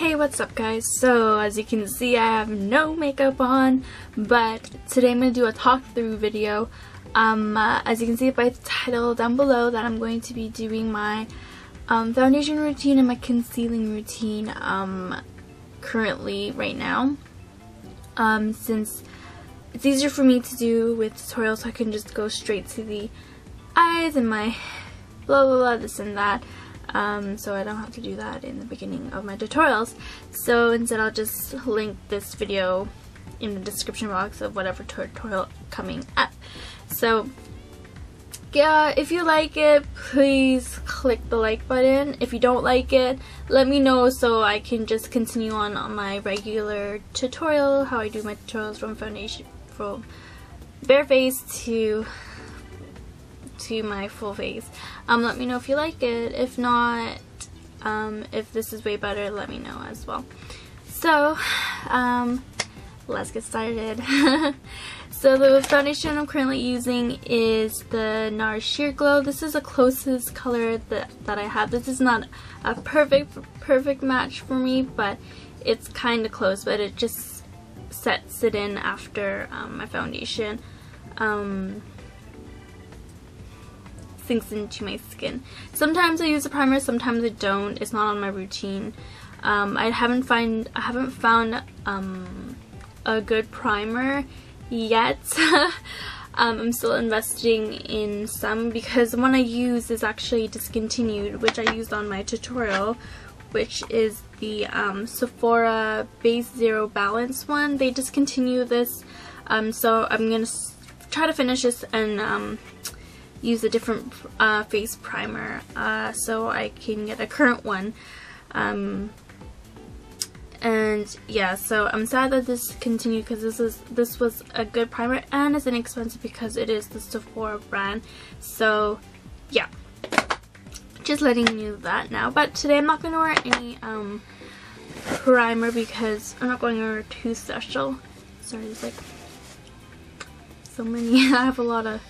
Hey, what's up guys? So, as you can see, I have no makeup on, but today I'm going to do a talk-through video. Um, uh, as you can see by the title down below that I'm going to be doing my um, foundation routine and my concealing routine um, currently right now. Um, since it's easier for me to do with tutorials, so I can just go straight to the eyes and my blah blah blah, this and that um, so I don't have to do that in the beginning of my tutorials. So instead I'll just link this video in the description box of whatever tutorial coming up. So yeah, if you like it, please click the like button. If you don't like it, let me know so I can just continue on on my regular tutorial, how I do my tutorials from foundation, from bare face to to my full face. Um, let me know if you like it. If not, um, if this is way better, let me know as well. So, um, let's get started. so the foundation I'm currently using is the NARS Sheer Glow. This is the closest color that, that I have. This is not a perfect, perfect match for me, but it's kind of close, but it just sets it in after um, my foundation. Um, sinks into my skin. Sometimes I use a primer, sometimes I don't. It's not on my routine. Um, I haven't find I haven't found um, a good primer yet. um, I'm still investing in some because the one I use is actually discontinued, which I used on my tutorial, which is the um, Sephora Base Zero Balance one. They discontinued this, um, so I'm to try to finish this and um, use a different uh, face primer uh, so I can get a current one. Um, and yeah, so I'm sad that this continued because this is this was a good primer and it's inexpensive because it is the Sephora brand. So yeah, just letting you know that now. But today I'm not going to wear any um, primer because I'm not going to wear too special. Sorry, there's like so many. I have a lot of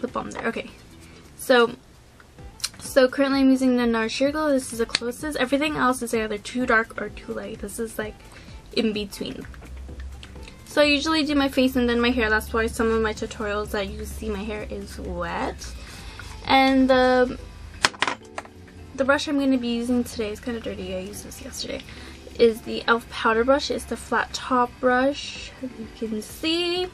lip balm there. Okay, so so currently I'm using the NARS Glow. This is the closest. Everything else is either too dark or too light. This is like in between. So I usually do my face and then my hair. That's why some of my tutorials that you see my hair is wet. And the the brush I'm going to be using today is kind of dirty. I used this yesterday. Is the e.l.f. powder brush. It's the flat top brush. You can see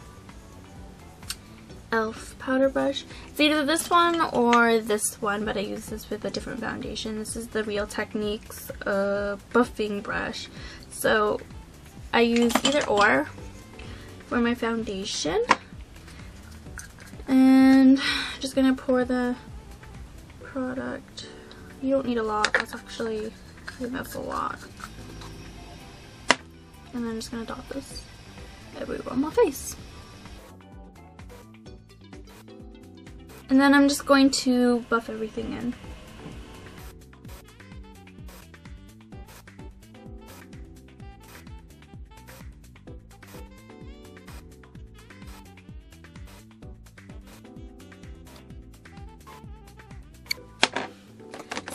e.l.f. powder brush. It's either this one or this one, but I use this with a different foundation. This is the Real Techniques uh, buffing brush. So I use either or for my foundation. And I'm just going to pour the product. You don't need a lot. That's actually, that's a lot. And I'm just going to dot this everywhere on my face. And then I'm just going to buff everything in.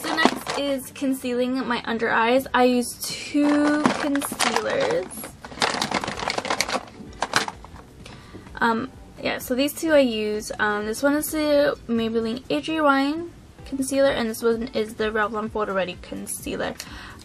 So next is concealing my under eyes. I use two concealers. Um, yeah, so these two I use. Um, this one is the Maybelline Age Rewind concealer, and this one is the Revlon Photo Ready concealer.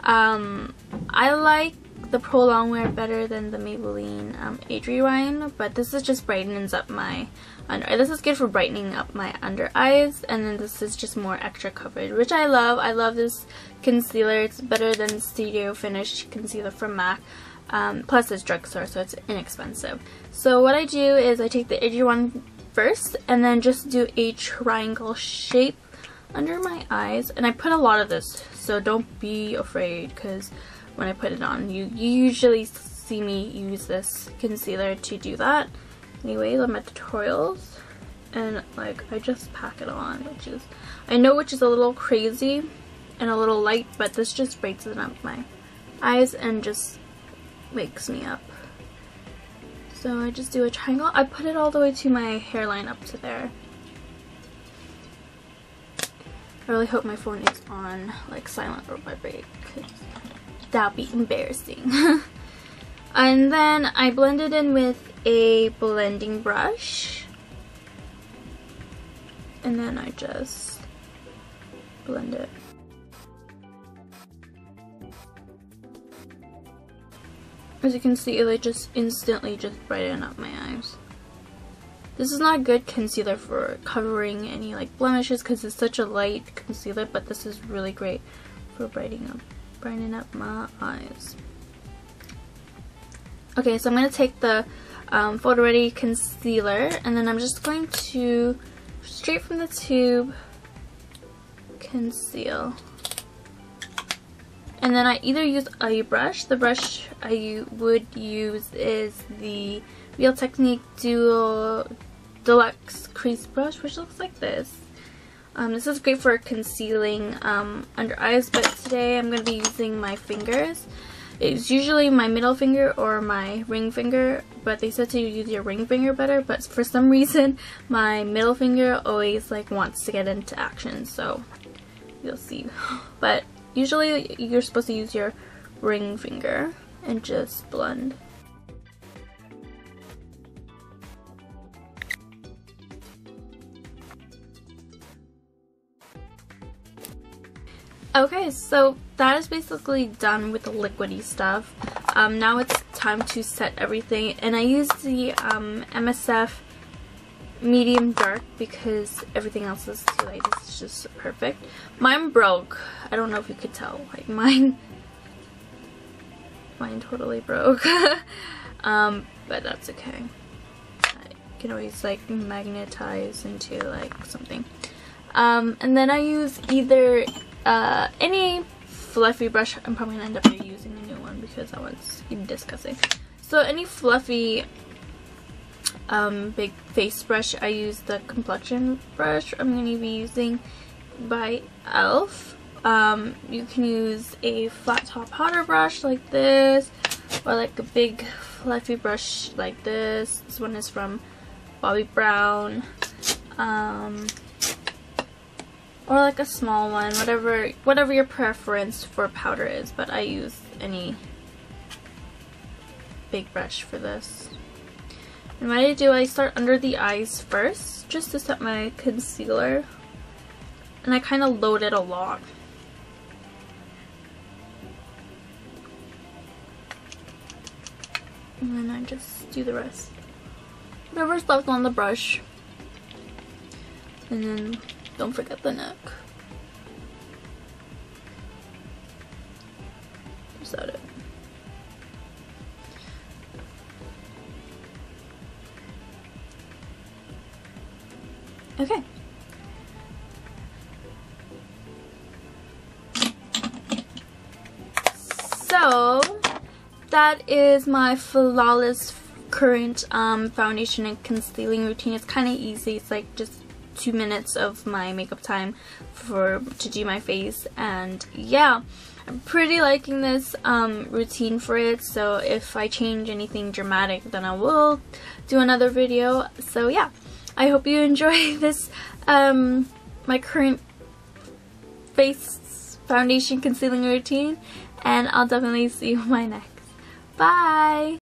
Um, I like the Pro Longwear better than the Maybelline um, Age Rewind, but this is just brightens up my under. This is good for brightening up my under eyes, and then this is just more extra coverage, which I love. I love this concealer. It's better than Studio Finish concealer from MAC. Um, plus it's drugstore, so it's inexpensive. So what I do is I take the edgy one first, and then just do a triangle shape under my eyes. And I put a lot of this, so don't be afraid, because when I put it on, you, you usually see me use this concealer to do that. Anyways, on my tutorials, and like I just pack it on, which is, I know which is a little crazy and a little light, but this just brightens up my eyes and just wakes me up. So I just do a triangle. I put it all the way to my hairline up to there. I really hope my phone is on like silent or vibrate because that'll be embarrassing. and then I blend it in with a blending brush. And then I just blend it. As you can see, it just instantly just brighten up my eyes. This is not a good concealer for covering any like blemishes because it's such a light concealer, but this is really great for brightening up, brightening up my eyes. Okay, so I'm going to take the um, Photo Ready concealer and then I'm just going to, straight from the tube, conceal. And then I either use a brush. The brush I would use is the Real Technique Dual Deluxe Crease Brush, which looks like this. Um, this is great for concealing um, under eyes, but today I'm going to be using my fingers. It's usually my middle finger or my ring finger, but they said to use your ring finger better, but for some reason my middle finger always like wants to get into action, so you'll see. But Usually you're supposed to use your ring finger and just blend. Okay, so that is basically done with the liquidy stuff. Um, now it's time to set everything, and I use the um, MSF medium dark because everything else is too light. It's just perfect. Mine broke. I don't know if you could tell. Like mine, mine totally broke. um, but that's okay. I can always like magnetize into like something. Um, and then I use either uh, any fluffy brush. I'm probably gonna end up using a new one because that one's disgusting. So any fluffy um, big face brush, I use the complexion brush I'm going to be using by e.l.f. Um, you can use a flat top powder brush like this or like a big fluffy brush like this. This one is from Bobbi Brown. Um, or like a small one, whatever whatever your preference for powder is, but I use any big brush for this. And what I do, I start under the eyes first, just to set my concealer. And I kind of load it a lot. And then I just do the rest. Whatever's left on the brush. And then don't forget the neck. Is that Okay. So, that is my flawless current um, foundation and concealing routine. It's kind of easy. It's like just two minutes of my makeup time for to do my face and yeah I'm pretty liking this um, routine for it so if I change anything dramatic then I will do another video so yeah I hope you enjoy this, um, my current face foundation concealing routine, and I'll definitely see you in my next. Bye!